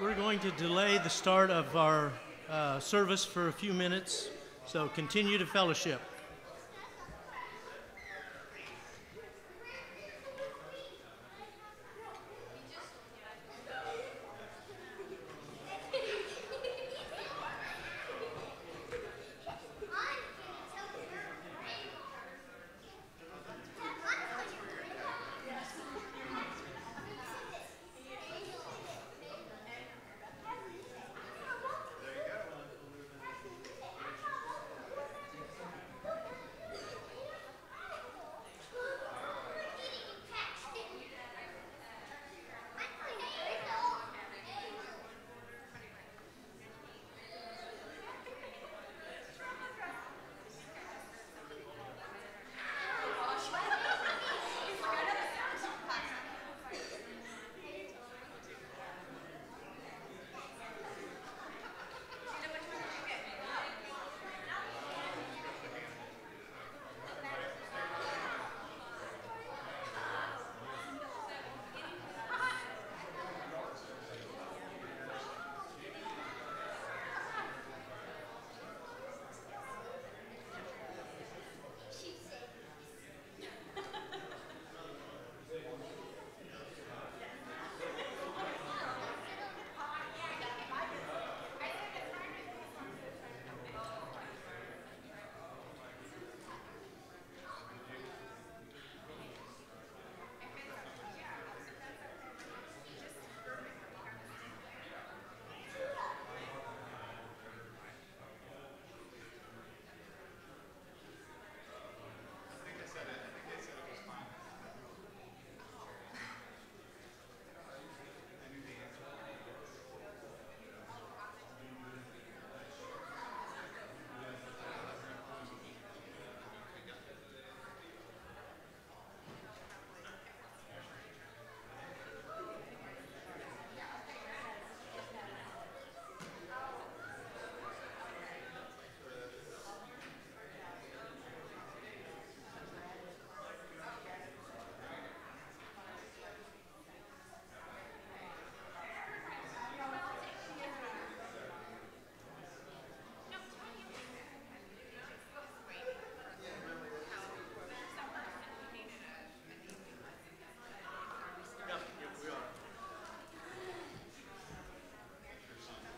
we're going to delay the start of our uh, service for a few minutes, so continue to fellowship.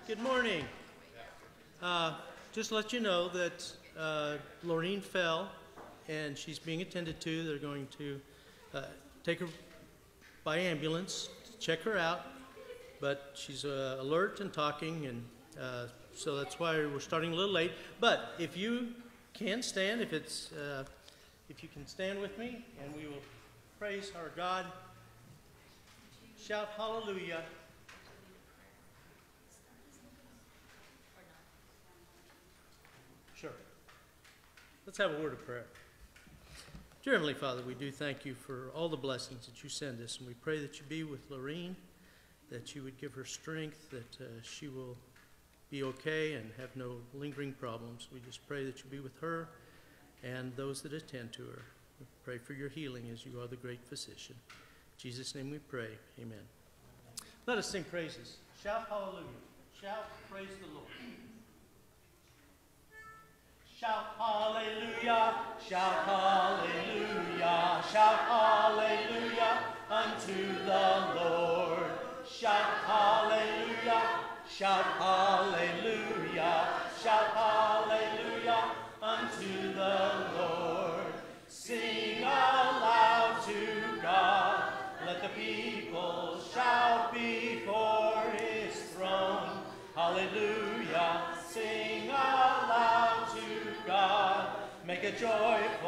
Good morning. Uh, just let you know that uh, Laureen fell and she's being attended to. They're going to uh, take her by ambulance to check her out, but she's uh, alert and talking, and uh, so that's why we're starting a little late. But if you can stand, if it's uh, if you can stand with me, and we will praise our God. Shout hallelujah. Sure. Let's have a word of prayer. Dear Heavenly Father, we do thank you for all the blessings that you send us, and we pray that you be with Lorene, that you would give her strength, that uh, she will be okay and have no lingering problems. We just pray that you be with her and those that attend to her. We pray for your healing as you are the great physician. In Jesus' name we pray. Amen. Let us sing praises. Shout hallelujah. Shout praise the Lord. Shout hallelujah, shout hallelujah, shout hallelujah unto the Lord. Shout hallelujah, shout hallelujah, shout hallelujah joyful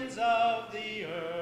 ends of the earth.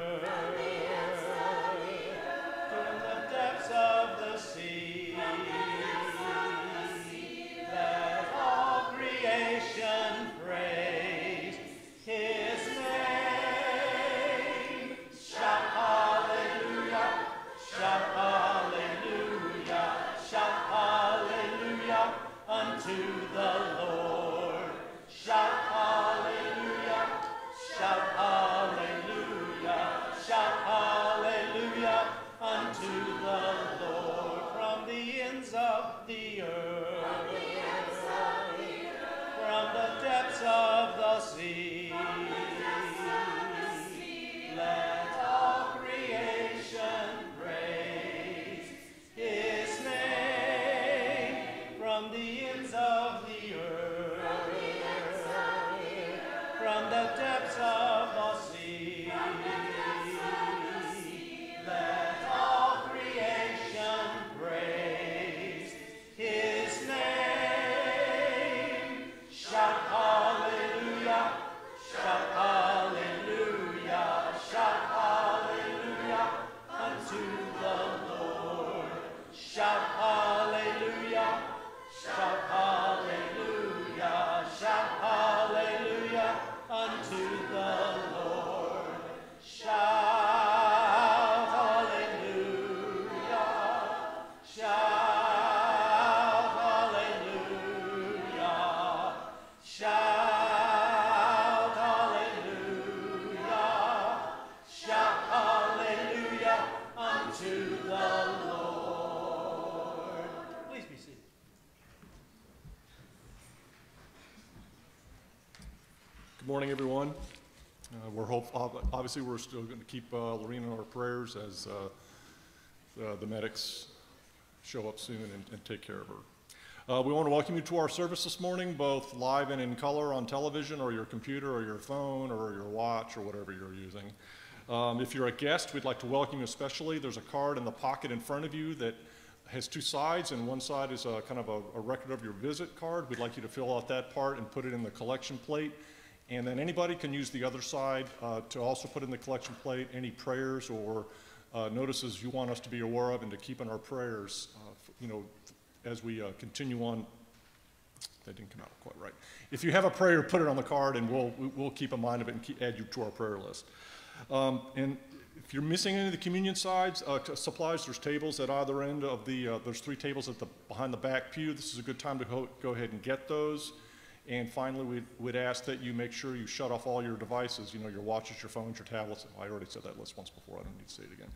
Obviously, we're still going to keep uh, Lorena in our prayers as uh, the- the medics show up soon and and take care of her. Uh, We want to welcome you to our service this morning, both live and in color on television, or your computer, or your phone, or your watch, or whatever you're using. Um, If you're a guest, we'd like to welcome you especially. There's a card in the pocket in front of you that has two sides, and one side is a kind of a, a record of your visit card. We'd like you to fill out that part and put it in the collection plate. And then anybody can use the other side uh, to also put in the collection plate any prayers or uh, notices you want us to be aware of and to keep in our prayers, uh, f- you know, as we uh, continue on. That didn't come out quite right. If you have a prayer, put it on the card, and we'll, we- we'll keep in mind of it and keep, add you to our prayer list. Um, And if you're missing any of the communion sides, uh, supplies, there's tables at either end of the, uh, there's three tables at the, behind the back pew. This is a good time to go, go ahead and get those. And finally, we'd, we'd ask that you make sure you shut off all your devices, you know, your watches, your phones, your tablets. I already said that list once before, I don't need to say it again.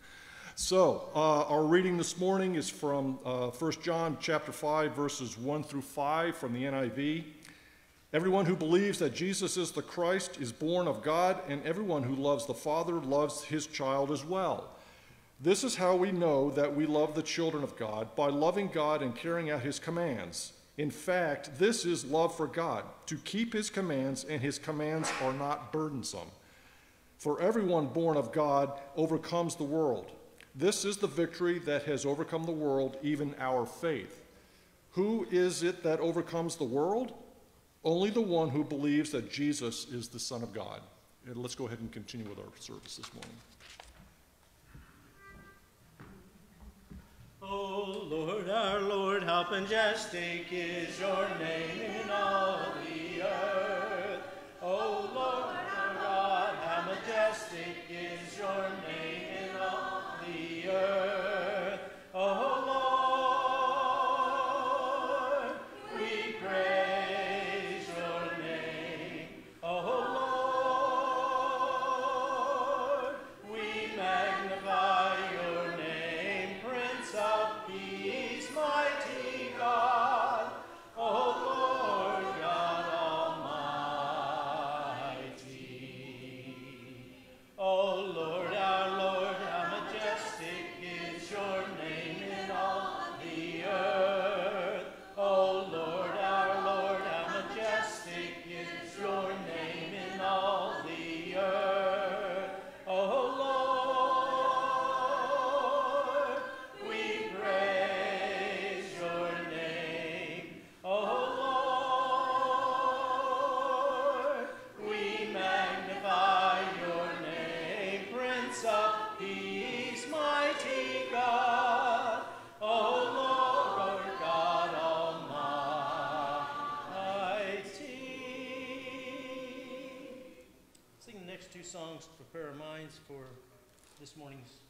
So, uh, our reading this morning is from, uh, 1 John chapter 5, verses 1 through 5 from the NIV. Everyone who believes that Jesus is the Christ is born of God, and everyone who loves the Father loves his child as well. This is how we know that we love the children of God, by loving God and carrying out his commands. In fact, this is love for God, to keep his commands, and his commands are not burdensome. For everyone born of God overcomes the world. This is the victory that has overcome the world, even our faith. Who is it that overcomes the world? Only the one who believes that Jesus is the Son of God. And let's go ahead and continue with our service this morning. O Lord, our Lord, how majestic is your name in all the earth. O Lord, our God, how majestic is your name in all the earth. For this morning's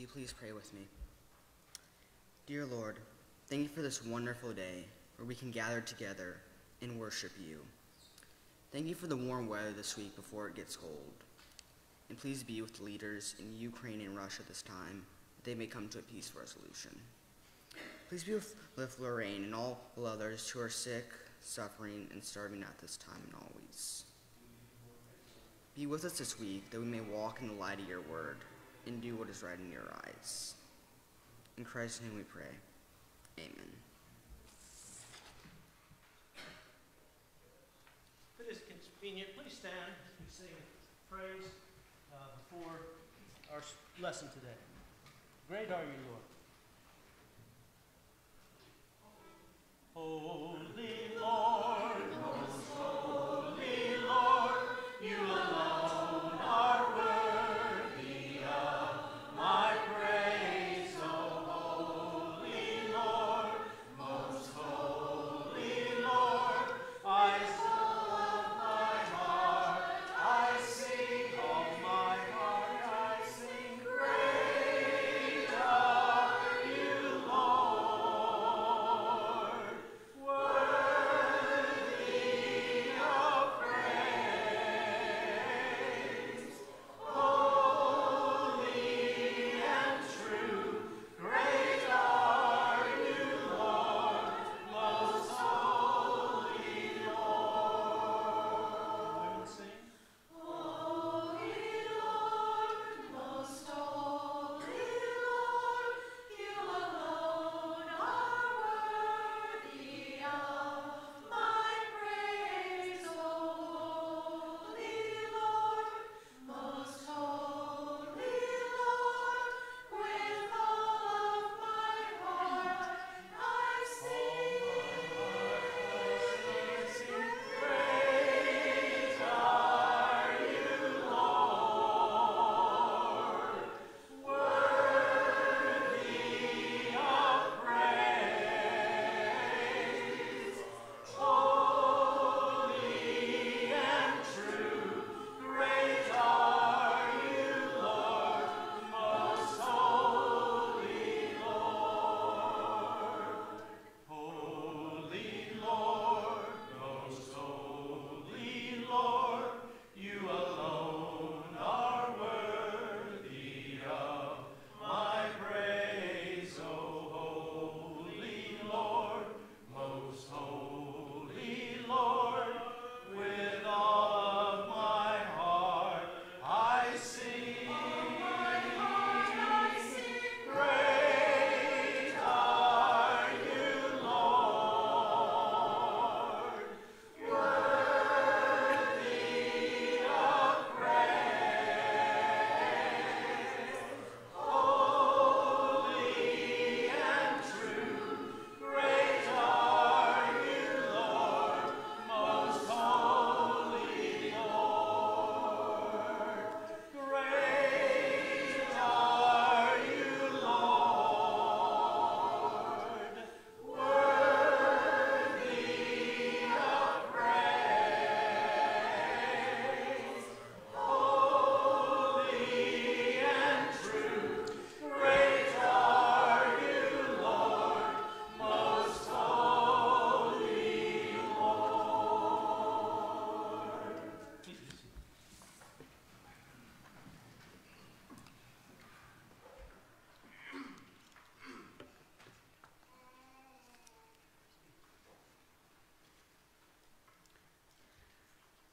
you please pray with me? Dear Lord, thank you for this wonderful day where we can gather together and worship you. Thank you for the warm weather this week before it gets cold. And please be with the leaders in Ukraine and Russia this time, that they may come to a peaceful resolution. Please be with, with Lorraine and all the others who are sick, suffering, and starving at this time and always. Be with us this week that we may walk in the light of your word and do what is right in your eyes. In Christ's name we pray. Amen. If it is convenient, please stand we sing praise uh, before our lesson today. Great are you, Lord. Holy Lord,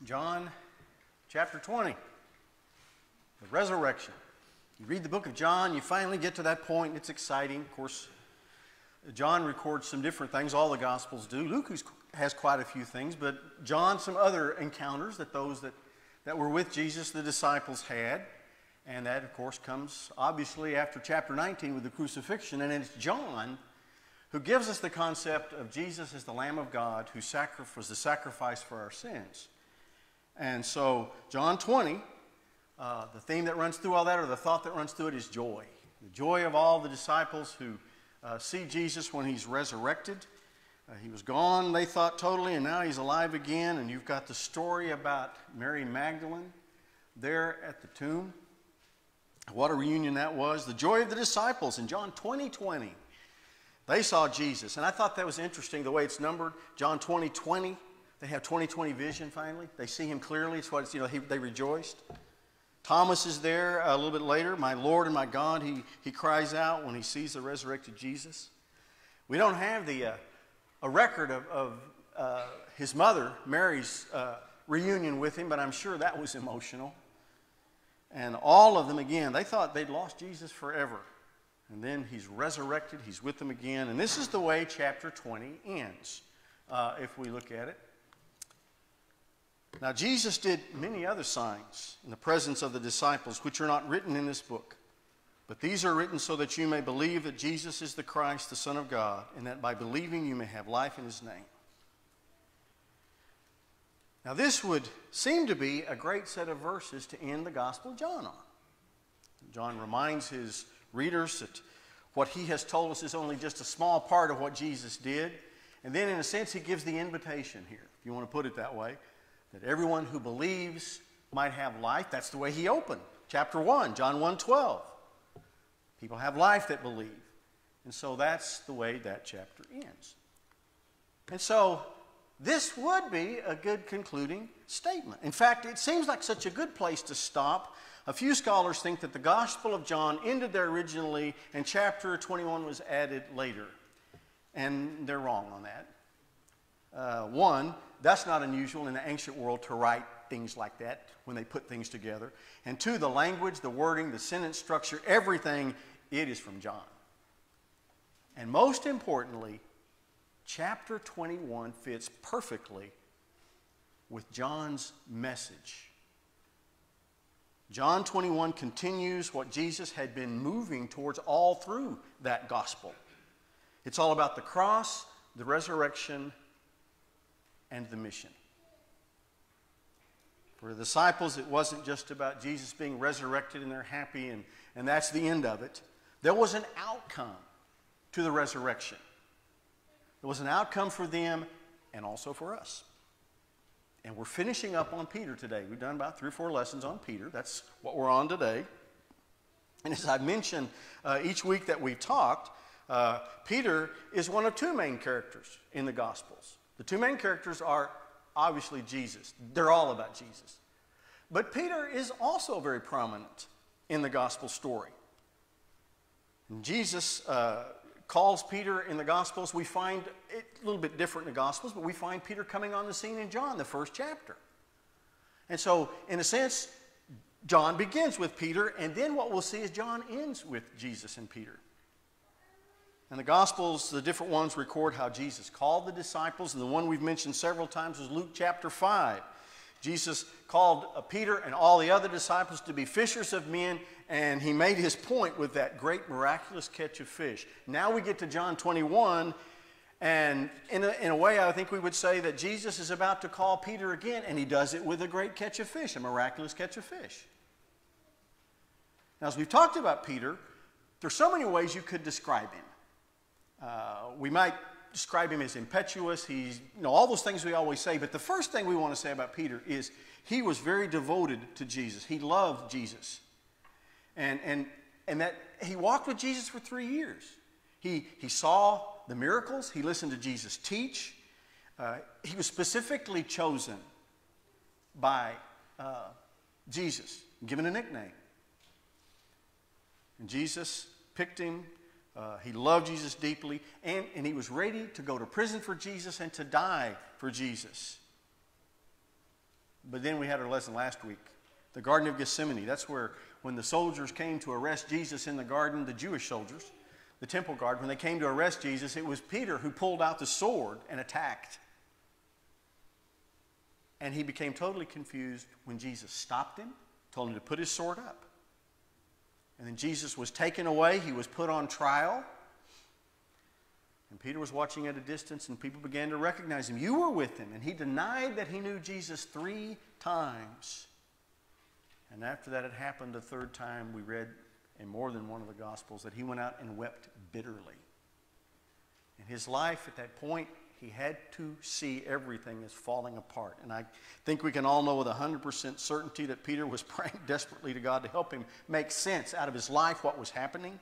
John chapter 20, the resurrection. You read the book of John, you finally get to that point, it's exciting. Of course, John records some different things, all the Gospels do. Luke has quite a few things, but John, some other encounters that those that, that were with Jesus, the disciples, had. And that, of course, comes obviously after chapter 19 with the crucifixion. And it's John who gives us the concept of Jesus as the Lamb of God who was the sacrifice for our sins. And so, John 20, uh, the theme that runs through all that, or the thought that runs through it, is joy. The joy of all the disciples who uh, see Jesus when he's resurrected. Uh, he was gone, they thought totally, and now he's alive again. And you've got the story about Mary Magdalene there at the tomb. What a reunion that was. The joy of the disciples in John 20 20. They saw Jesus. And I thought that was interesting the way it's numbered. John 20 20. They have 20 20 vision finally. They see him clearly. It's what it's, you know, he, they rejoiced. Thomas is there a little bit later. My Lord and my God, he, he cries out when he sees the resurrected Jesus. We don't have the, uh, a record of, of uh, his mother, Mary's uh, reunion with him, but I'm sure that was emotional. And all of them, again, they thought they'd lost Jesus forever. And then he's resurrected, he's with them again. And this is the way chapter 20 ends, uh, if we look at it. Now, Jesus did many other signs in the presence of the disciples, which are not written in this book. But these are written so that you may believe that Jesus is the Christ, the Son of God, and that by believing you may have life in his name. Now, this would seem to be a great set of verses to end the Gospel of John on. John reminds his readers that what he has told us is only just a small part of what Jesus did. And then, in a sense, he gives the invitation here, if you want to put it that way, that everyone who believes might have life. That's the way he opened. Chapter 1, John 1 12. People have life that believe. And so that's the way that chapter ends. And so this would be a good concluding statement. In fact, it seems like such a good place to stop. A few scholars think that the Gospel of John ended there originally and chapter 21 was added later. And they're wrong on that. Uh, one, that's not unusual in the ancient world to write things like that when they put things together. And two, the language, the wording, the sentence structure, everything, it is from John. And most importantly, chapter 21 fits perfectly with John's message. John 21 continues what Jesus had been moving towards all through that gospel. It's all about the cross, the resurrection, and the mission. For the disciples, it wasn't just about Jesus being resurrected and they're happy and, and that's the end of it. There was an outcome to the resurrection. There was an outcome for them and also for us. And we're finishing up on Peter today. We've done about three or four lessons on Peter. That's what we're on today. And as I mentioned uh, each week that we've talked, uh, Peter is one of two main characters in the Gospels. The two main characters are obviously Jesus, they're all about Jesus. But Peter is also very prominent in the Gospel story. Jesus uh, calls Peter in the Gospels. We find it a little bit different in the Gospels, but we find Peter coming on the scene in John, the first chapter. And so, in a sense, John begins with Peter, and then what we'll see is John ends with Jesus and Peter. And the Gospels, the different ones, record how Jesus called the disciples, and the one we've mentioned several times is Luke chapter 5. Jesus called uh, Peter and all the other disciples to be fishers of men, and he made his point with that great miraculous catch of fish. Now we get to John 21, and in a, in a way, I think we would say that Jesus is about to call Peter again, and he does it with a great catch of fish, a miraculous catch of fish. Now, as we've talked about Peter, there's so many ways you could describe him. Uh, we might describe him as impetuous. He's, you know, all those things we always say. But the first thing we want to say about Peter is he was very devoted to Jesus. He loved Jesus. And, and, and that he walked with Jesus for three years. He, he saw the miracles, he listened to Jesus teach. Uh, he was specifically chosen by uh, Jesus, given a nickname. And Jesus picked him uh, he loved Jesus deeply, and, and he was ready to go to prison for Jesus and to die for Jesus. But then we had our lesson last week. The Garden of Gethsemane. That's where, when the soldiers came to arrest Jesus in the garden, the Jewish soldiers, the temple guard, when they came to arrest Jesus, it was Peter who pulled out the sword and attacked. And he became totally confused when Jesus stopped him, told him to put his sword up. And then Jesus was taken away, he was put on trial. And Peter was watching at a distance, and people began to recognize him. You were with him. And he denied that he knew Jesus three times. And after that had happened the third time, we read in more than one of the Gospels that he went out and wept bitterly. And his life at that point, he had to see everything as falling apart. And I think we can all know with 100% certainty that Peter was praying desperately to God to help him make sense out of his life, what was happening.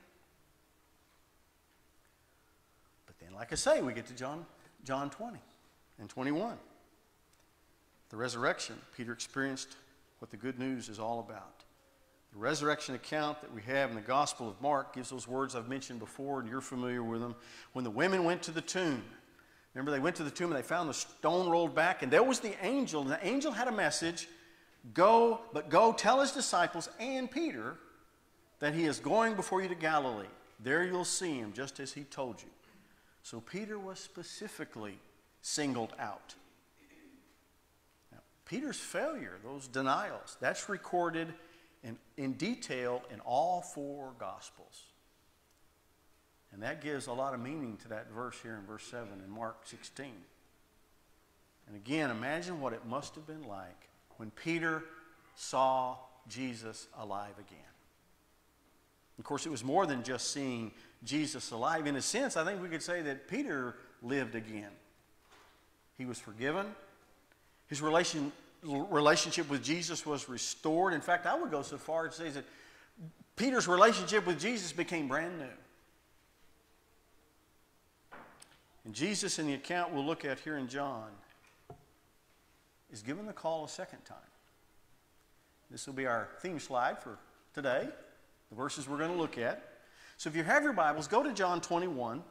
But then, like I say, we get to John, John 20 and 21. The resurrection, Peter experienced what the good news is all about. The resurrection account that we have in the Gospel of Mark gives those words I've mentioned before, and you're familiar with them. When the women went to the tomb, remember they went to the tomb and they found the stone rolled back, and there was the angel, and the angel had a message Go, but go tell his disciples and Peter that he is going before you to Galilee. There you'll see him, just as he told you. So Peter was specifically singled out. Now, Peter's failure, those denials, that's recorded in, in detail in all four Gospels. And that gives a lot of meaning to that verse here in verse 7 in Mark 16. And again, imagine what it must have been like when Peter saw Jesus alive again. Of course, it was more than just seeing Jesus alive. In a sense, I think we could say that Peter lived again. He was forgiven. His relation, relationship with Jesus was restored. In fact, I would go so far as to say that Peter's relationship with Jesus became brand new. And Jesus, in the account we'll look at here in John, is given the call a second time. This will be our theme slide for today, the verses we're going to look at. So if you have your Bibles, go to John 21,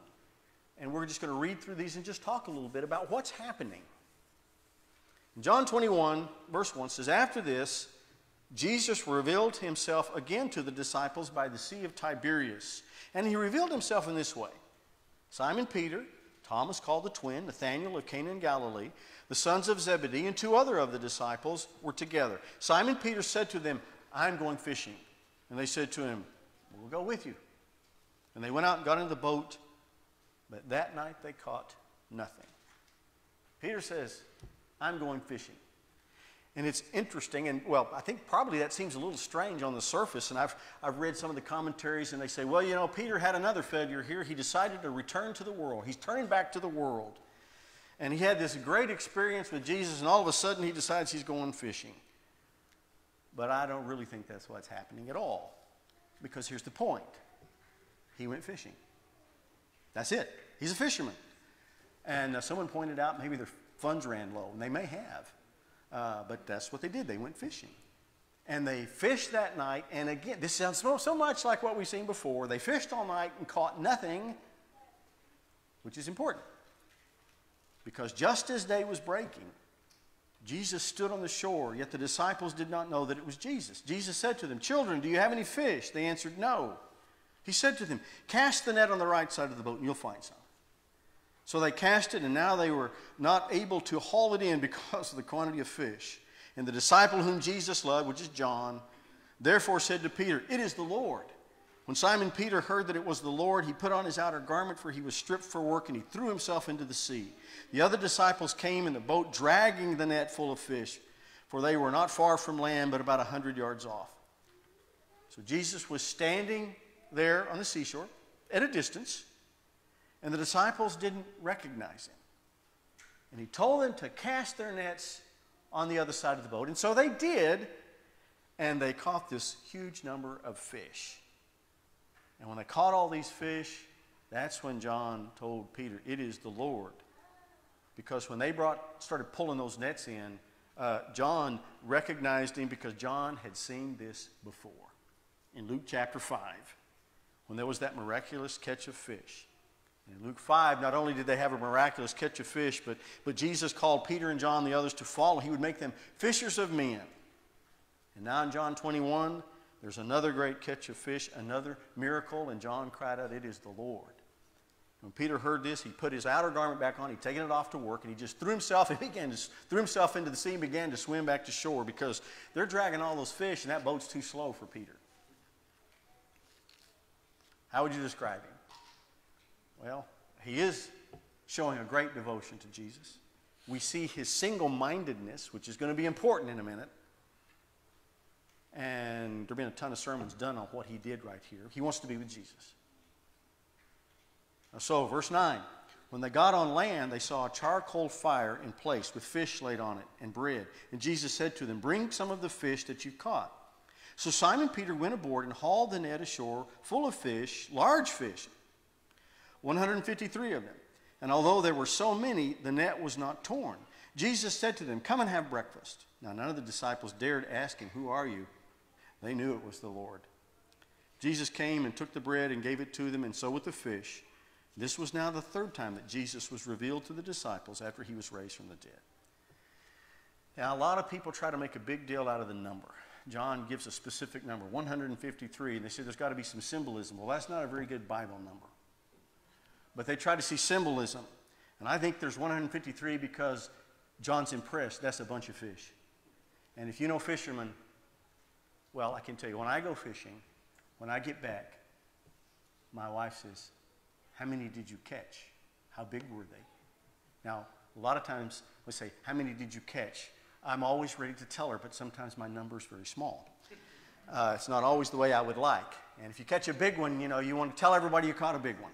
and we're just going to read through these and just talk a little bit about what's happening. John 21, verse 1 says, After this, Jesus revealed himself again to the disciples by the Sea of Tiberias. And he revealed himself in this way Simon Peter, Thomas called the twin, Nathanael of Cana in Galilee, the sons of Zebedee, and two other of the disciples were together. Simon Peter said to them, I'm going fishing. And they said to him, We'll go with you. And they went out and got into the boat, but that night they caught nothing. Peter says, I'm going fishing. And it's interesting, and well, I think probably that seems a little strange on the surface. And I've, I've read some of the commentaries, and they say, well, you know, Peter had another failure here. He decided to return to the world. He's turning back to the world. And he had this great experience with Jesus, and all of a sudden he decides he's going fishing. But I don't really think that's what's happening at all. Because here's the point he went fishing. That's it. He's a fisherman. And uh, someone pointed out maybe their funds ran low, and they may have. Uh, but that's what they did. They went fishing. And they fished that night, and again, this sounds so, so much like what we've seen before. They fished all night and caught nothing, which is important. Because just as day was breaking, Jesus stood on the shore, yet the disciples did not know that it was Jesus. Jesus said to them, Children, do you have any fish? They answered, No. He said to them, Cast the net on the right side of the boat, and you'll find some. So they cast it, and now they were not able to haul it in because of the quantity of fish. And the disciple whom Jesus loved, which is John, therefore said to Peter, It is the Lord. When Simon Peter heard that it was the Lord, he put on his outer garment, for he was stripped for work, and he threw himself into the sea. The other disciples came in the boat, dragging the net full of fish, for they were not far from land, but about a hundred yards off. So Jesus was standing there on the seashore at a distance, and the disciples didn't recognize him. And he told them to cast their nets on the other side of the boat. And so they did, and they caught this huge number of fish. And when they caught all these fish, that's when John told Peter, It is the Lord. Because when they brought, started pulling those nets in, uh, John recognized him because John had seen this before. In Luke chapter 5, when there was that miraculous catch of fish. In Luke 5, not only did they have a miraculous catch of fish, but, but Jesus called Peter and John, and the others, to follow. He would make them fishers of men. And now in John 21, there's another great catch of fish, another miracle, and John cried out, It is the Lord. When Peter heard this, he put his outer garment back on, he'd taken it off to work, and he just threw himself and began to threw himself into the sea and began to swim back to shore because they're dragging all those fish, and that boat's too slow for Peter. How would you describe him? Well, he is showing a great devotion to Jesus. We see his single mindedness, which is going to be important in a minute. And there have been a ton of sermons done on what he did right here. He wants to be with Jesus. So, verse 9 When they got on land, they saw a charcoal fire in place with fish laid on it and bread. And Jesus said to them, Bring some of the fish that you've caught. So Simon Peter went aboard and hauled the net ashore full of fish, large fish, 153 of them. And although there were so many, the net was not torn. Jesus said to them, Come and have breakfast. Now, none of the disciples dared ask him, Who are you? They knew it was the Lord. Jesus came and took the bread and gave it to them, and so with the fish. This was now the third time that Jesus was revealed to the disciples after he was raised from the dead. Now, a lot of people try to make a big deal out of the number. John gives a specific number, 153, and they say there's got to be some symbolism. Well, that's not a very good Bible number. But they try to see symbolism. And I think there's 153 because John's impressed. That's a bunch of fish. And if you know fishermen, well, I can tell you, when I go fishing, when I get back, my wife says, How many did you catch? How big were they? Now, a lot of times we say, How many did you catch? I'm always ready to tell her, but sometimes my number is very small. Uh, it's not always the way I would like. And if you catch a big one, you know, you want to tell everybody you caught a big one.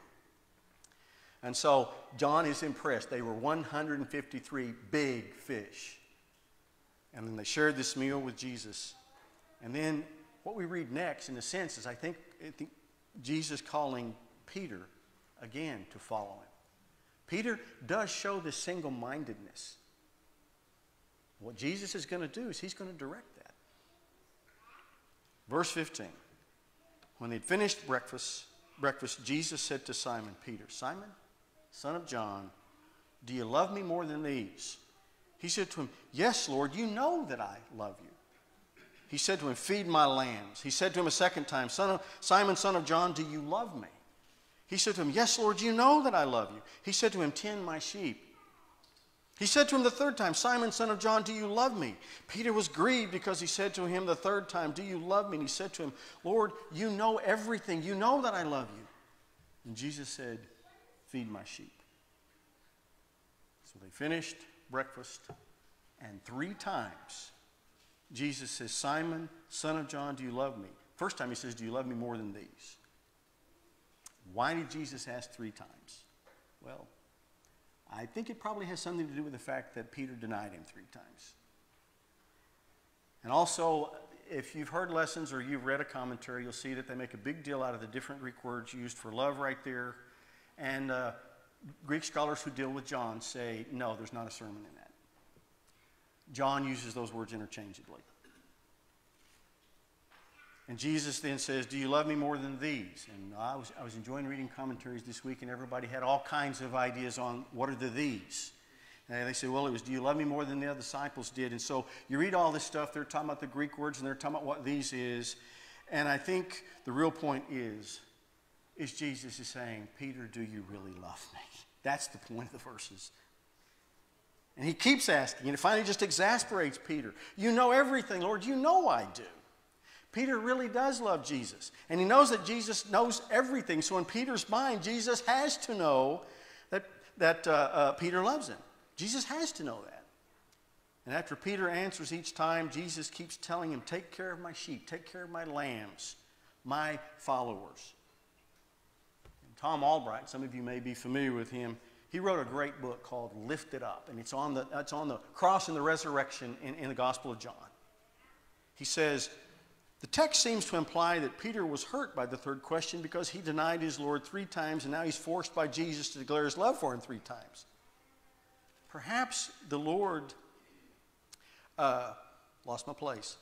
And so John is impressed. They were 153 big fish. And then they shared this meal with Jesus. And then what we read next, in a sense, is I think, I think Jesus calling Peter again to follow him. Peter does show this single mindedness. What Jesus is going to do is he's going to direct that. Verse 15. When they'd finished breakfast, breakfast, Jesus said to Simon Peter, Simon, son of John, do you love me more than these? He said to him, Yes, Lord, you know that I love you. He said to him, Feed my lambs. He said to him a second time, son of, Simon, son of John, do you love me? He said to him, Yes, Lord, you know that I love you. He said to him, Tend my sheep. He said to him the third time, Simon, son of John, do you love me? Peter was grieved because he said to him the third time, Do you love me? And he said to him, Lord, you know everything. You know that I love you. And Jesus said, Feed my sheep. So they finished breakfast, and three times Jesus says, Simon, son of John, do you love me? First time he says, Do you love me more than these? Why did Jesus ask three times? Well, I think it probably has something to do with the fact that Peter denied him three times. And also, if you've heard lessons or you've read a commentary, you'll see that they make a big deal out of the different Greek words used for love right there. And uh, Greek scholars who deal with John say, no, there's not a sermon in that. John uses those words interchangeably. And Jesus then says, Do you love me more than these? And I was, I was enjoying reading commentaries this week, and everybody had all kinds of ideas on what are the these. And they say, Well, it was, Do you love me more than the other disciples did? And so you read all this stuff, they're talking about the Greek words, and they're talking about what these is. And I think the real point is, is Jesus is saying, Peter, do you really love me? That's the point of the verses. And he keeps asking, and it finally just exasperates Peter. You know everything, Lord. You know I do. Peter really does love Jesus. And he knows that Jesus knows everything. So in Peter's mind, Jesus has to know that, that uh, uh, Peter loves him. Jesus has to know that. And after Peter answers each time, Jesus keeps telling him, Take care of my sheep, take care of my lambs, my followers. Tom Albright, some of you may be familiar with him, he wrote a great book called Lift It Up, and it's on the, it's on the cross and the resurrection in, in the Gospel of John. He says, the text seems to imply that Peter was hurt by the third question because he denied his Lord three times and now he's forced by Jesus to declare his love for him three times. Perhaps the Lord uh, lost my place.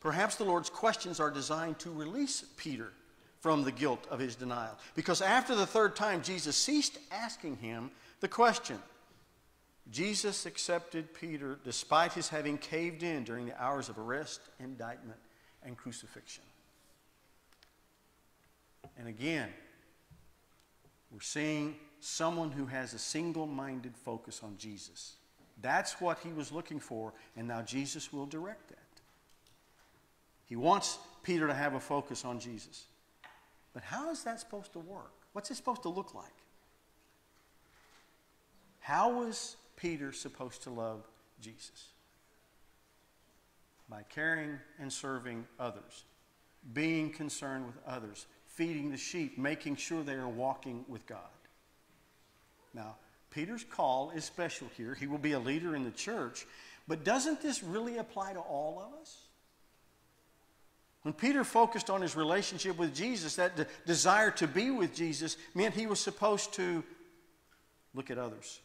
Perhaps the Lord's questions are designed to release Peter from the guilt of his denial. Because after the third time, Jesus ceased asking him the question. Jesus accepted Peter despite his having caved in during the hours of arrest, indictment, and crucifixion. And again, we're seeing someone who has a single minded focus on Jesus. That's what he was looking for, and now Jesus will direct that. He wants Peter to have a focus on Jesus. But how is that supposed to work? What's it supposed to look like? How was Peter supposed to love Jesus? By caring and serving others, being concerned with others, feeding the sheep, making sure they are walking with God. Now, Peter's call is special here. He will be a leader in the church, but doesn't this really apply to all of us? When Peter focused on his relationship with Jesus, that de- desire to be with Jesus meant he was supposed to look at others.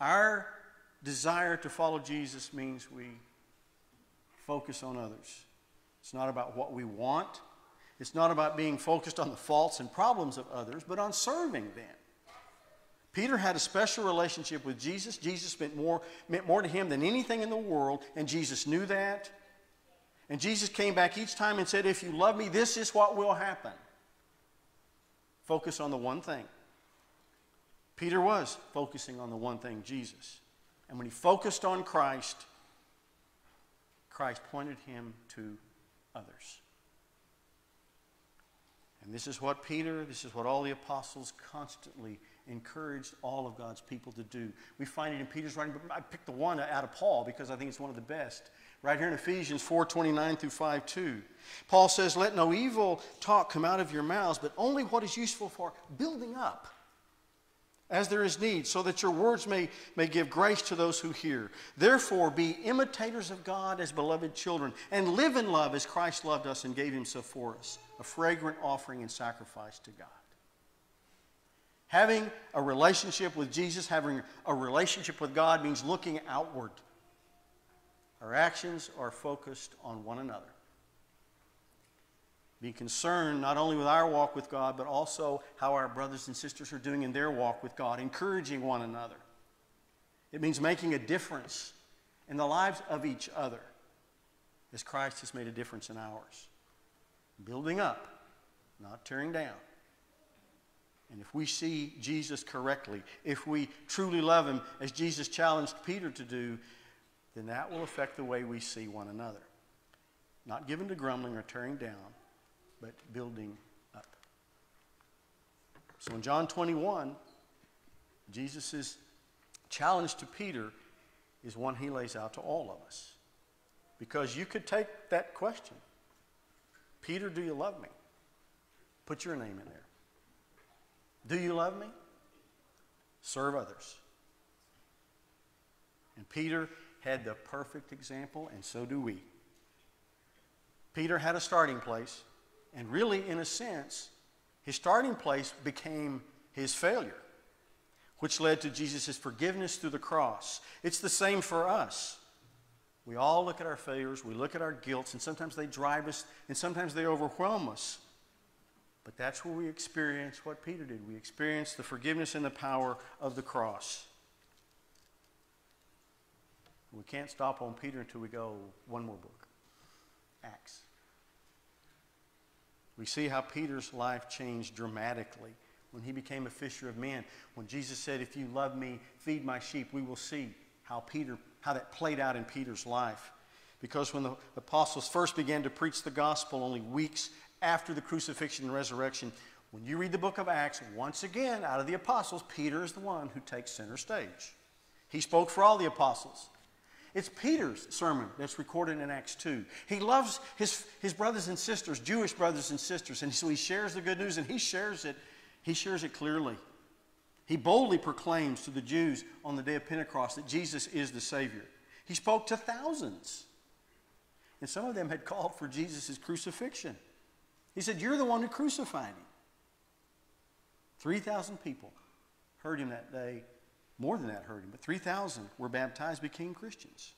Our desire to follow Jesus means we focus on others. It's not about what we want, it's not about being focused on the faults and problems of others, but on serving them. Peter had a special relationship with Jesus. Jesus meant more, meant more to him than anything in the world, and Jesus knew that. And Jesus came back each time and said, If you love me, this is what will happen. Focus on the one thing. Peter was focusing on the one thing, Jesus. And when he focused on Christ, Christ pointed him to others. And this is what Peter, this is what all the apostles constantly encouraged all of God's people to do. We find it in Peter's writing, but I picked the one out of Paul because I think it's one of the best. Right here in Ephesians 4 29 through 5 2. Paul says, Let no evil talk come out of your mouths, but only what is useful for building up as there is need, so that your words may, may give grace to those who hear. Therefore, be imitators of God as beloved children, and live in love as Christ loved us and gave himself for us, a fragrant offering and sacrifice to God. Having a relationship with Jesus, having a relationship with God means looking outward. Our actions are focused on one another. Be concerned not only with our walk with God, but also how our brothers and sisters are doing in their walk with God, encouraging one another. It means making a difference in the lives of each other as Christ has made a difference in ours. Building up, not tearing down. And if we see Jesus correctly, if we truly love him as Jesus challenged Peter to do, then that will affect the way we see one another. Not given to grumbling or tearing down, but building up. So in John 21, Jesus' challenge to Peter is one he lays out to all of us. Because you could take that question Peter, do you love me? Put your name in there. Do you love me? Serve others. And Peter had the perfect example, and so do we. Peter had a starting place, and really, in a sense, his starting place became his failure, which led to Jesus' forgiveness through the cross. It's the same for us. We all look at our failures, we look at our guilts, and sometimes they drive us, and sometimes they overwhelm us. But that's where we experience what Peter did. We experience the forgiveness and the power of the cross. We can't stop on Peter until we go one more book Acts. We see how Peter's life changed dramatically when he became a fisher of men. When Jesus said, If you love me, feed my sheep, we will see how Peter how that played out in Peter's life. Because when the apostles first began to preach the gospel only weeks after the crucifixion and resurrection, when you read the book of Acts, once again, out of the apostles, Peter is the one who takes center stage. He spoke for all the apostles. It's Peter's sermon that's recorded in Acts 2. He loves his, his brothers and sisters, Jewish brothers and sisters, and so he shares the good news and he shares it, he shares it clearly. He boldly proclaims to the Jews on the day of Pentecost that Jesus is the Savior. He spoke to thousands. And some of them had called for Jesus' crucifixion. He said, You're the one who crucified him. 3,000 people heard him that day more than that heard him, but 3,000 were baptized, became Christians.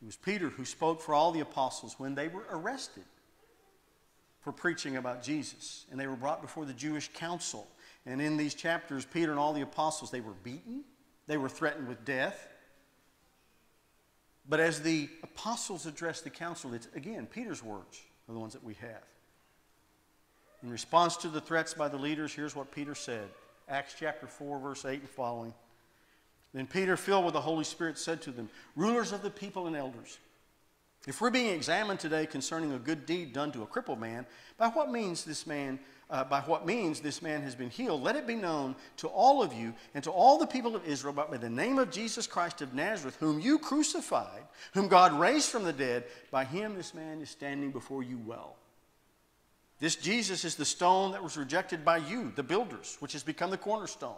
It was Peter who spoke for all the apostles when they were arrested for preaching about Jesus. And they were brought before the Jewish council. And in these chapters, Peter and all the apostles, they were beaten, they were threatened with death. But as the apostles addressed the council, it's again Peter's words are the ones that we have. In response to the threats by the leaders, here's what Peter said Acts chapter 4, verse 8 and following. Then Peter, filled with the Holy Spirit, said to them, Rulers of the people and elders, if we're being examined today concerning a good deed done to a crippled man, by what means this man, uh, by what means this man has been healed, let it be known to all of you and to all the people of Israel but by the name of Jesus Christ of Nazareth, whom you crucified, whom God raised from the dead, by him this man is standing before you well. This Jesus is the stone that was rejected by you, the builders, which has become the cornerstone.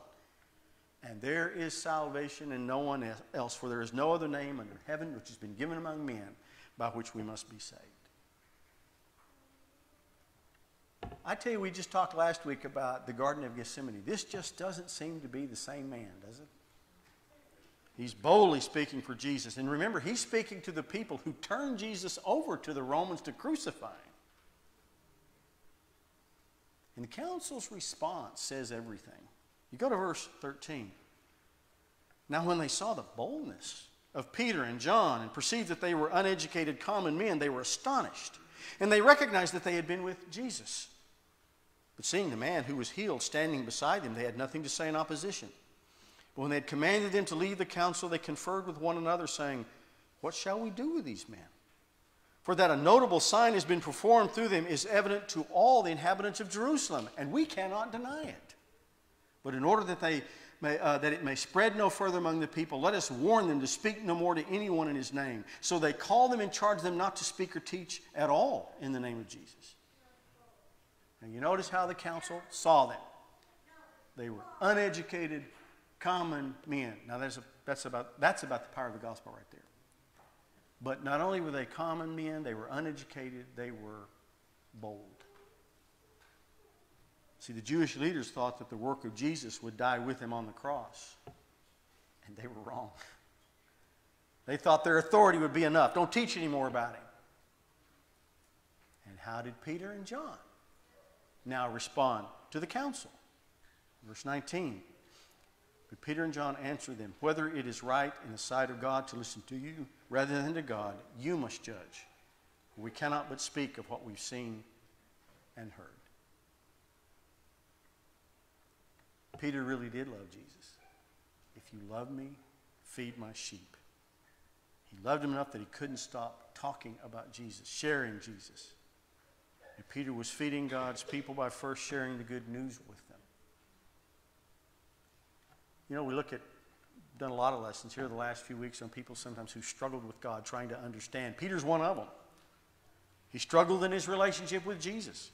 And there is salvation in no one else, for there is no other name under heaven which has been given among men by which we must be saved. I tell you, we just talked last week about the Garden of Gethsemane. This just doesn't seem to be the same man, does it? He's boldly speaking for Jesus. And remember, he's speaking to the people who turned Jesus over to the Romans to crucify him. And the council's response says everything. You go to verse 13. Now, when they saw the boldness of Peter and John and perceived that they were uneducated common men, they were astonished. And they recognized that they had been with Jesus. But seeing the man who was healed standing beside them, they had nothing to say in opposition. But when they had commanded them to leave the council, they conferred with one another, saying, What shall we do with these men? For that a notable sign has been performed through them is evident to all the inhabitants of Jerusalem, and we cannot deny it. But in order that they may, uh, that it may spread no further among the people, let us warn them to speak no more to anyone in his name. So they call them and charge them not to speak or teach at all in the name of Jesus. And you notice how the council saw them. They were uneducated, common men. Now, a, that's, about, that's about the power of the gospel right there. But not only were they common men, they were uneducated, they were bold. See, the Jewish leaders thought that the work of Jesus would die with him on the cross, and they were wrong. They thought their authority would be enough. Don't teach anymore about him. And how did Peter and John now respond to the council? Verse 19. But Peter and John answered them, Whether it is right in the sight of God to listen to you rather than to God, you must judge. We cannot but speak of what we've seen and heard. Peter really did love Jesus. If you love me, feed my sheep. He loved him enough that he couldn't stop talking about Jesus, sharing Jesus. And Peter was feeding God's people by first sharing the good news with them. You know, we look at, done a lot of lessons here the last few weeks on people sometimes who struggled with God trying to understand. Peter's one of them. He struggled in his relationship with Jesus.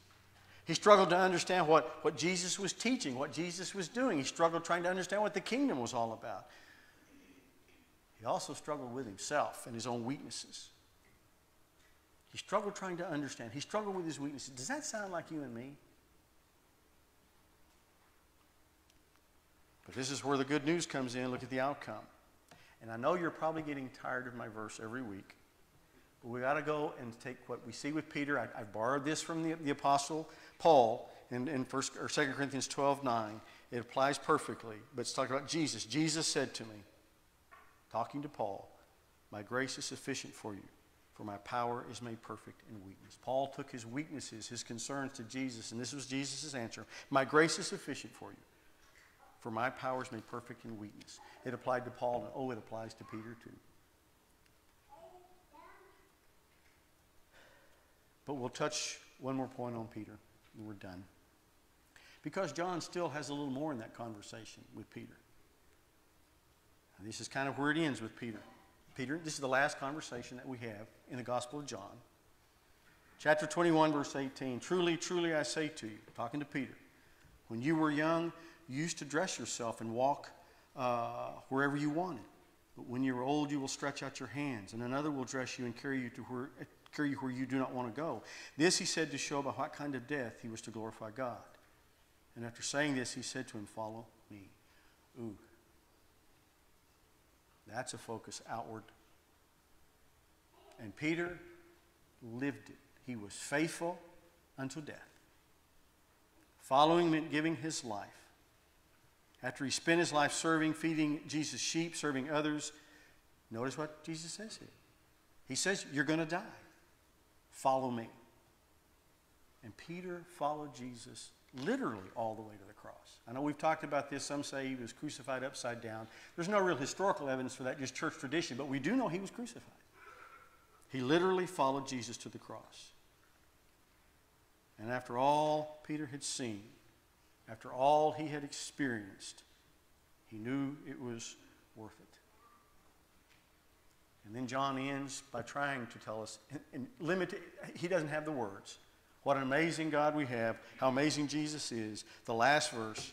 He struggled to understand what, what Jesus was teaching, what Jesus was doing. He struggled trying to understand what the kingdom was all about. He also struggled with himself and his own weaknesses. He struggled trying to understand. He struggled with his weaknesses. Does that sound like you and me? But this is where the good news comes in. Look at the outcome. And I know you're probably getting tired of my verse every week. But we got to go and take what we see with Peter. I, have borrowed this from the, the apostle Paul in, in first, or 2 Corinthians 12 9. It applies perfectly, but it's talking about Jesus. Jesus said to me, talking to Paul, My grace is sufficient for you, for my power is made perfect in weakness. Paul took his weaknesses, his concerns to Jesus, and this was Jesus' answer My grace is sufficient for you, for my power is made perfect in weakness. It applied to Paul, and oh, it applies to Peter too. But we'll touch one more point on Peter and we're done. Because John still has a little more in that conversation with Peter. And this is kind of where it ends with Peter. Peter, this is the last conversation that we have in the Gospel of John. Chapter 21, verse 18. Truly, truly, I say to you, talking to Peter, when you were young, you used to dress yourself and walk uh, wherever you wanted. But when you are old, you will stretch out your hands, and another will dress you and carry you to where, carry you where you do not want to go. This he said to show by what kind of death he was to glorify God. And after saying this, he said to him, Follow me. Ooh. That's a focus outward. And Peter lived it. He was faithful until death. Following meant giving his life. After he spent his life serving, feeding Jesus' sheep, serving others, notice what Jesus says here. He says, You're going to die. Follow me. And Peter followed Jesus literally all the way to the cross. I know we've talked about this. Some say he was crucified upside down. There's no real historical evidence for that, just church tradition, but we do know he was crucified. He literally followed Jesus to the cross. And after all Peter had seen, after all he had experienced, he knew it was worth it. And then John ends by trying to tell us, and limit, he doesn't have the words. What an amazing God we have, how amazing Jesus is. The last verse.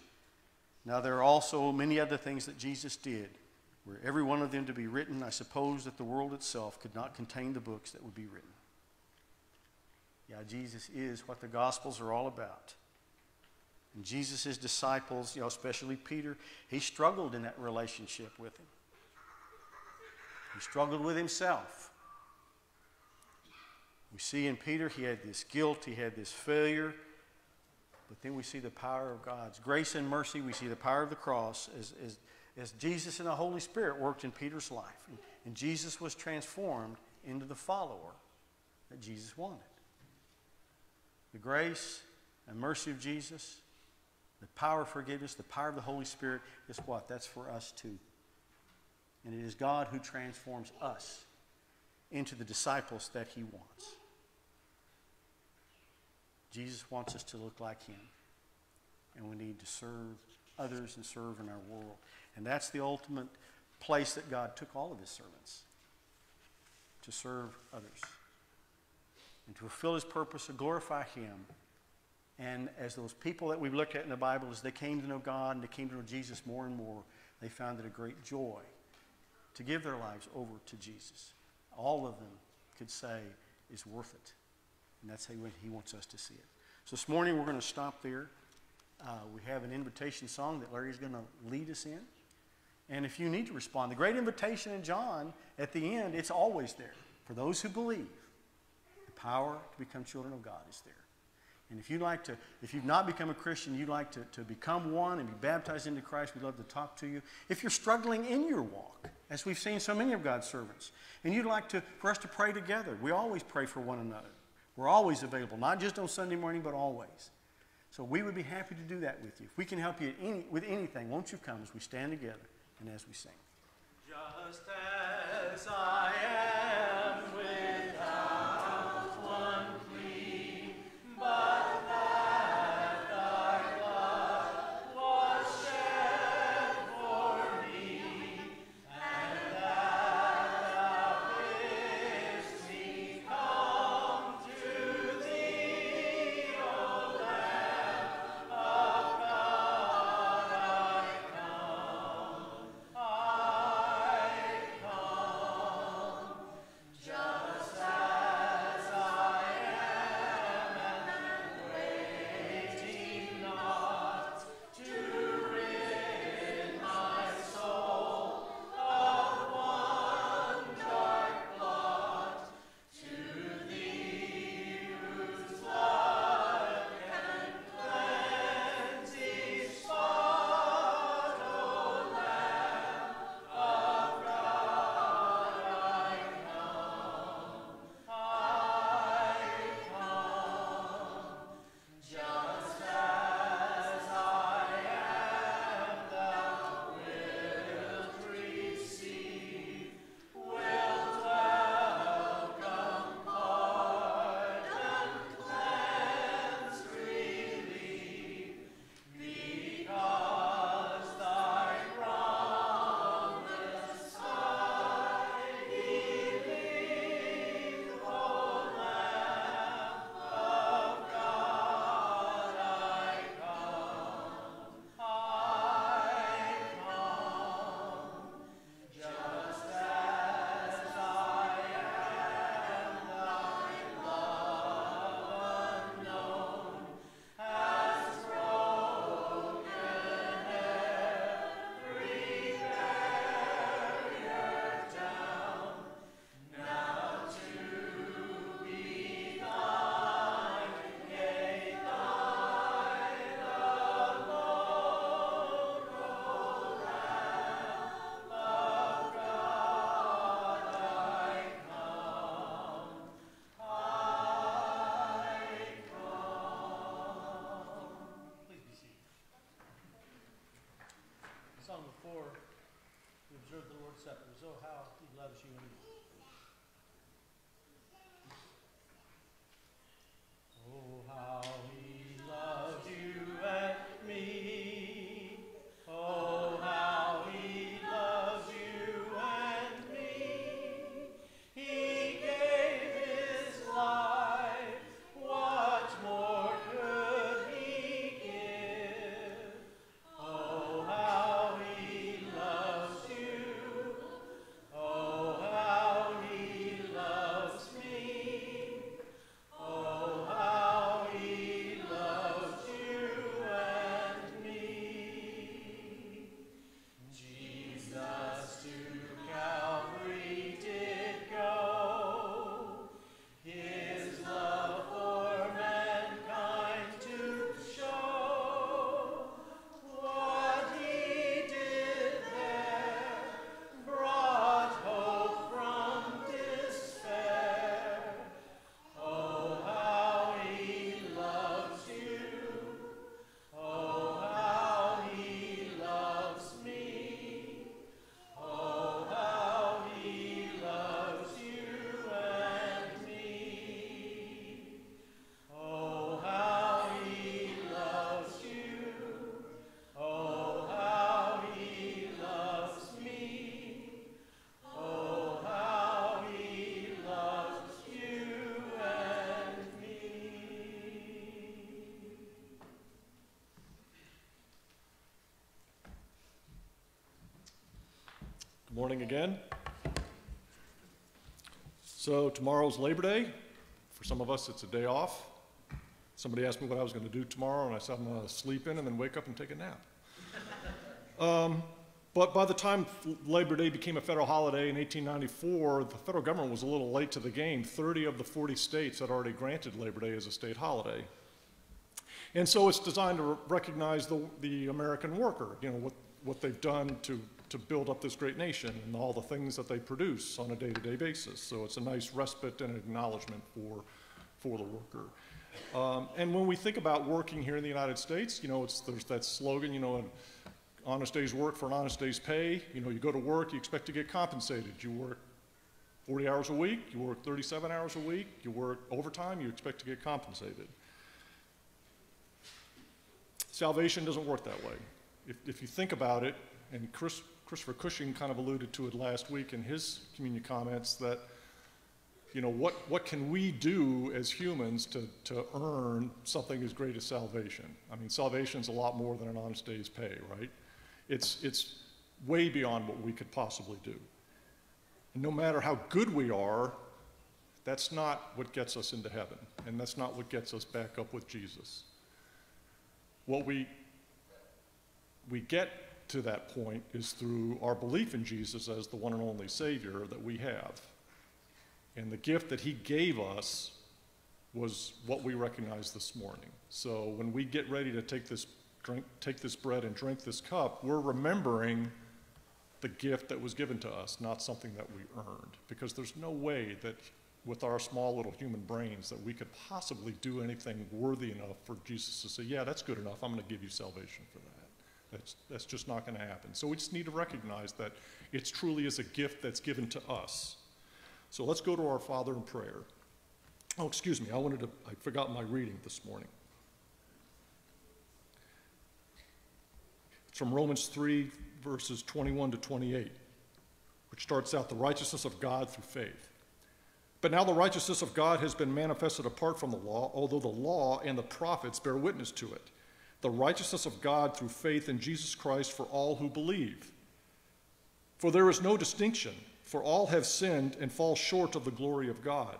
Now, there are also many other things that Jesus did. Were every one of them to be written, I suppose that the world itself could not contain the books that would be written. Yeah, Jesus is what the Gospels are all about. Jesus' disciples, you know, especially Peter, he struggled in that relationship with him. He struggled with himself. We see in Peter, he had this guilt, he had this failure, but then we see the power of God's grace and mercy. We see the power of the cross as, as, as Jesus and the Holy Spirit worked in Peter's life. And, and Jesus was transformed into the follower that Jesus wanted. The grace and mercy of Jesus, the power of forgiveness, the power of the Holy Spirit is what? That's for us too. And it is God who transforms us into the disciples that He wants. Jesus wants us to look like Him. And we need to serve others and serve in our world. And that's the ultimate place that God took all of His servants to serve others and to fulfill His purpose, to glorify Him. And as those people that we look at in the Bible, as they came to know God and they came to know Jesus more and more, they found it a great joy to give their lives over to Jesus. All of them could say is worth it. And that's how he wants us to see it. So this morning we're going to stop there. Uh, we have an invitation song that Larry's going to lead us in. And if you need to respond, the great invitation in John at the end, it's always there. For those who believe, the power to become children of God is there. And if you'd like to, if you've not become a Christian, you'd like to, to become one and be baptized into Christ, we'd love to talk to you. If you're struggling in your walk, as we've seen so many of God's servants, and you'd like to, for us to pray together, we always pray for one another. We're always available, not just on Sunday morning, but always. So we would be happy to do that with you. If we can help you any, with anything, won't you come as we stand together and as we sing? Just as I am song morning again. So tomorrow's Labor Day. For some of us, it's a day off. Somebody asked me what I was going to do tomorrow, and I said I'm going to sleep in and then wake up and take a nap. Um, but by the time Labor Day became a federal holiday in 1894, the federal government was a little late to the game. 30 of the 40 states had already granted Labor Day as a state holiday. And so it's designed to recognize the, the American worker, you know, what, what they've done to, to build up this great nation and all the things that they produce on a day-to-day basis. So it's a nice respite and acknowledgement for, for the worker. Um, and when we think about working here in the United States, you know, it's, there's that slogan, you know, an honest day's work for an honest day's pay. You know, you go to work, you expect to get compensated. You work 40 hours a week, you work 37 hours a week, you work overtime, you expect to get compensated. Salvation doesn't work that way. If, if you think about it, and Chris, Christopher Cushing kind of alluded to it last week in his communion comments, that, you know, what, what can we do as humans to, to earn something as great as salvation? I mean, salvation's a lot more than an honest day's pay, right? It's, it's way beyond what we could possibly do. And no matter how good we are, that's not what gets us into heaven, and that's not what gets us back up with Jesus. What we, we get to that point is through our belief in Jesus as the one and only Savior that we have. And the gift that He gave us was what we recognize this morning. So when we get ready to take this, drink, take this bread and drink this cup, we're remembering the gift that was given to us, not something that we earned. Because there's no way that with our small little human brains that we could possibly do anything worthy enough for Jesus to say, yeah, that's good enough. I'm going to give you salvation for that. That's, that's just not going to happen. So we just need to recognize that it truly is a gift that's given to us. So let's go to our Father in prayer. Oh, excuse me, I wanted to, I forgot my reading this morning. It's from Romans 3, verses 21 to 28, which starts out the righteousness of God through faith. But now the righteousness of God has been manifested apart from the law, although the law and the prophets bear witness to it. The righteousness of God through faith in Jesus Christ for all who believe. For there is no distinction, for all have sinned and fall short of the glory of God,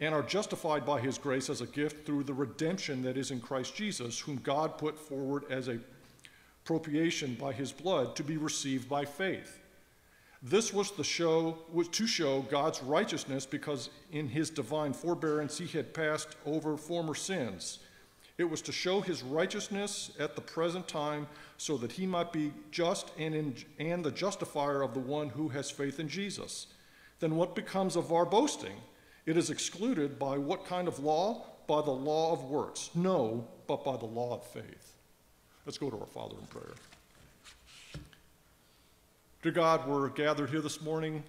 and are justified by his grace as a gift through the redemption that is in Christ Jesus, whom God put forward as a propitiation by his blood to be received by faith. This was the show was to show God's righteousness because in his divine forbearance he had passed over former sins. It was to show his righteousness at the present time so that he might be just and, in, and the justifier of the one who has faith in Jesus. Then what becomes of our boasting? It is excluded by what kind of law? By the law of works. No, but by the law of faith. Let's go to our Father in prayer. Dear God, we're gathered here this morning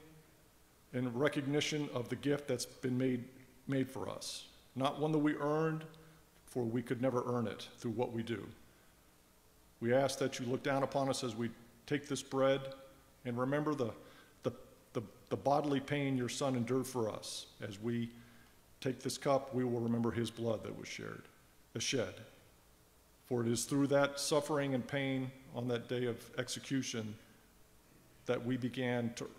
in recognition of the gift that's been made, made for us. Not one that we earned, for we could never earn it through what we do. We ask that you look down upon us as we take this bread and remember the, the, the, the bodily pain your Son endured for us. As we take this cup, we will remember his blood that was shared, uh, shed. For it is through that suffering and pain on that day of execution that we began to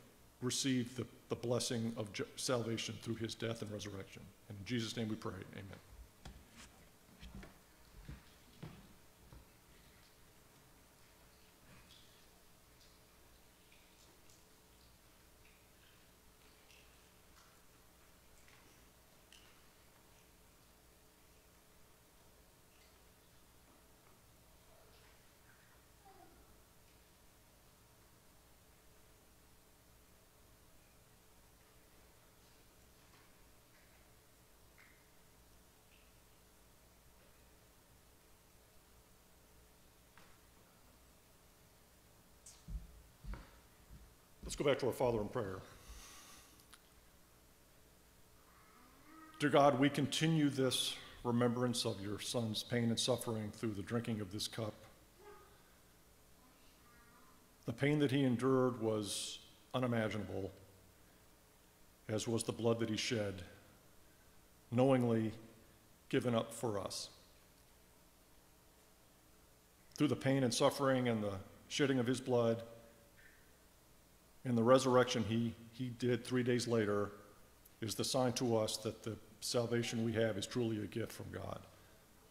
receive the, the blessing of salvation through his death and resurrection. And in Jesus' name we pray, amen. Let's go back to our Father in prayer. Dear God, we continue this remembrance of your Son's pain and suffering through the drinking of this cup. The pain that he endured was unimaginable, as was the blood that he shed, knowingly given up for us. Through the pain and suffering and the shedding of his blood, and the resurrection he, he did three days later is the sign to us that the salvation we have is truly a gift from God.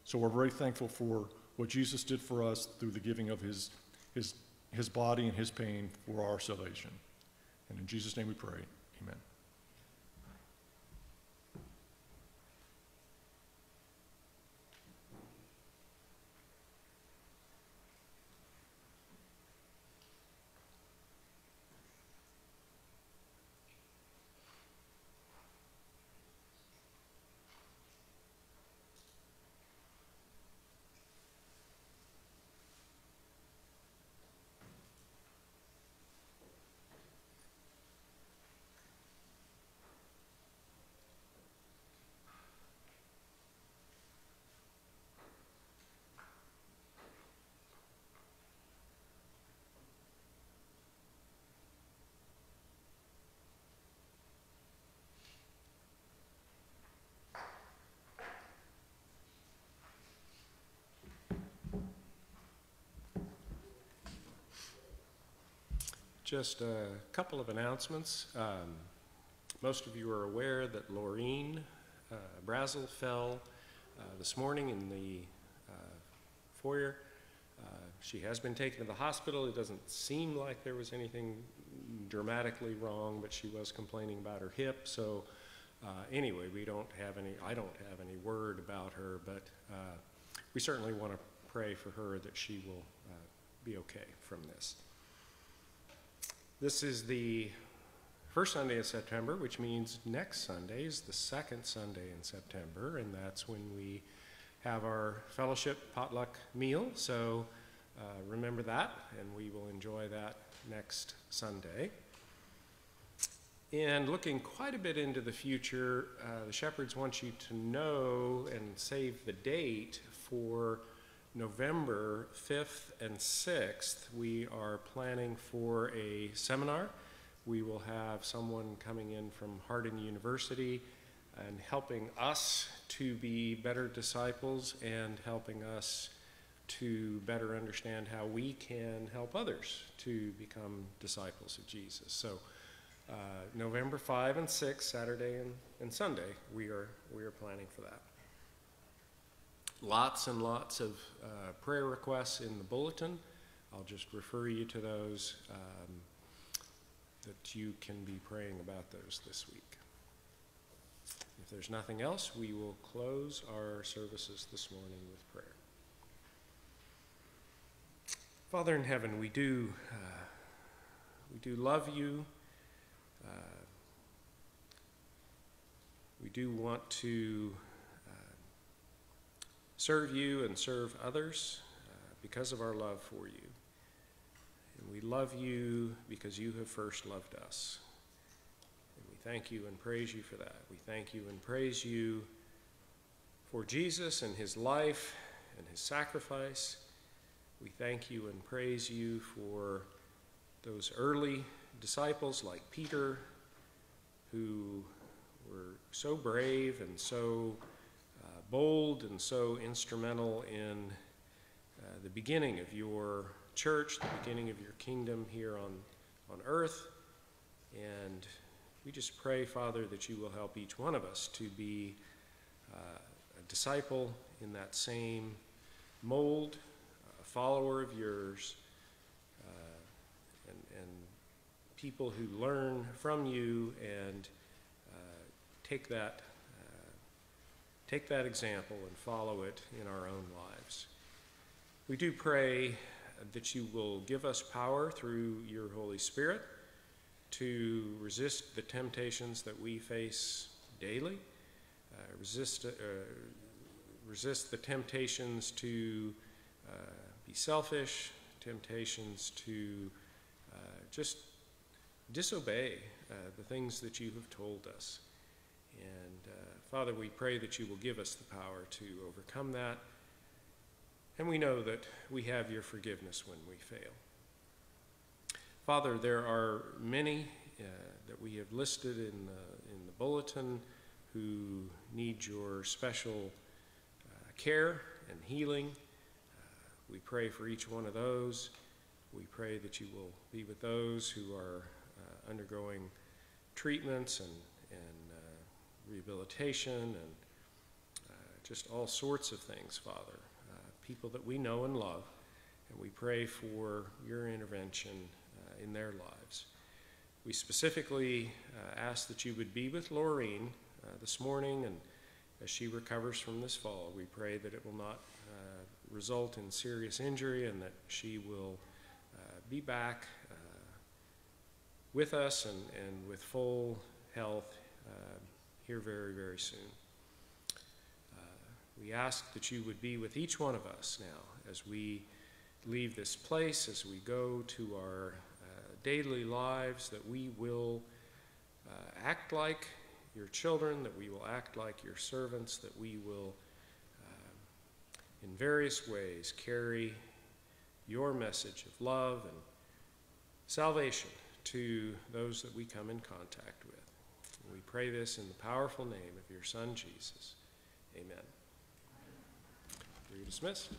So we're very thankful for what Jesus did for us through the giving of his, his, his body and his pain for our salvation. And in Jesus' name we pray. Amen. Just a couple of announcements. Um, Most of you are aware that Laureen uh, Brazel fell uh, this morning in the uh, foyer. Uh, She has been taken to the hospital. It doesn't seem like there was anything dramatically wrong, but she was complaining about her hip. So uh, anyway, we don't have any, I don't have any word about her, but uh, we certainly want to pray for her that she will be okay from this. This is the first Sunday in September, which means next Sunday is the second Sunday in September, and that's when we have our fellowship potluck meal. So uh, remember that, and we will enjoy that next Sunday. And looking quite a bit into the future, uh, the shepherds want you to know and save the date for November 5th and 6th. We are planning for a seminar. We will have someone coming in from Harding University and helping us to be better disciples and helping us to better understand how we can help others to become disciples of Jesus. So, uh, November 5 and 6, Saturday and, and Sunday, we are, we are planning for that. Lots and lots of uh, prayer requests in the bulletin. I'll just refer you to those um, that you can be praying about those this week. If there's nothing else, we will close our services this morning with prayer. Father in heaven, we do, uh, we do love you. Uh, we do want to serve you and serve others uh, because of our love for you. And we love you because you have first loved us. And we thank you and praise you for that. We thank you and praise you for Jesus and his life and his sacrifice. We thank you and praise you for those early disciples like Peter who were so brave and so bold and so instrumental in uh, the beginning of your church, the beginning of your kingdom here on, on earth. And we just pray, Father, that you will help each one of us to be uh, a disciple in that same mold, a follower of yours, uh, and, and people who learn from you and uh, take that take that example and follow it in our own lives. We do pray that you will give us power through your Holy Spirit to resist the temptations that we face daily, uh, resist, uh, resist the temptations to uh, be selfish, temptations to uh, just disobey uh, the things that you have told us. And Father, we pray that you will give us the power to overcome that. And we know that we have your forgiveness when we fail. Father, there are many uh, that we have listed in the, in the bulletin who need your special uh, care and healing. Uh, we pray for each one of those. We pray that you will be with those who are uh, undergoing treatments and, rehabilitation and uh, just all sorts of things, Father. Uh, people that we know and love, and we pray for your intervention uh, in their lives. We specifically uh, ask that you would be with Laureen this morning and as she recovers from this fall. We pray that it will not uh, result in serious injury and that she will uh, be back uh, with us and, and with full health here very, very soon. Uh, we ask that you would be with each one of us now as we leave this place, as we go to our uh, daily lives, that we will uh, act like your children, that we will act like your servants, that we will, uh, in various ways, carry your message of love and salvation to those that we come in contact with. We pray this in the powerful name of your Son, Jesus. Amen. Are you dismissed?